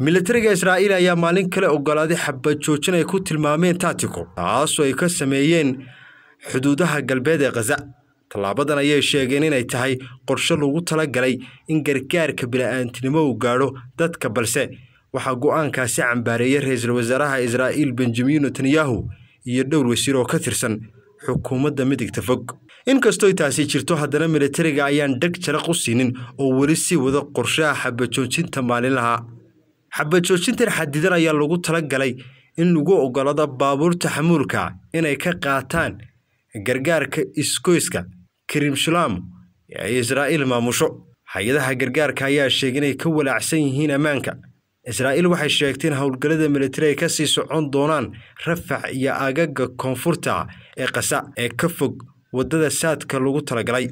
militariga israa'iil ayaa maalin kale ogolaaday xabad joojin ay ku tilmaameen taatiko taasoo ay ka sameeyeen xuduudaha galbeed ee khaza tallaabadan ayay sheegeen inay tahay qorshe lagu talagalay in gargaarka bila'aantinimo uu gaadho dadka balse waxaa go'aankaasi cambaareeyey ra'iisul wasaaraha israa'iil benjamin netanyahu iyo dhowr wasiir oo ka tirsan xukuumadda midigta fog. Inkastoo taasi jirto haddana militariga ayaan dheg jalaq u siinin oo weli sii wada qorshaha xabajoojinta maalinlaha xabajoojintan xadidan ayaa lagu talagalay in lagu ogolaado baabuurta xamuulka inay ka qaataan gargaarka iskoyska karimshalam ee israa'iil maamusho. Hay'adaha gargaarka ayaa sheegay inay ka walaacsan yihiin ammaanka. Israa'iil waxay sheegtay in howlgallada militari ay ka sii socon doonaan rafax iyo agaga koonfurta ee kasa ee ka fog waddada saadka lagu talagalay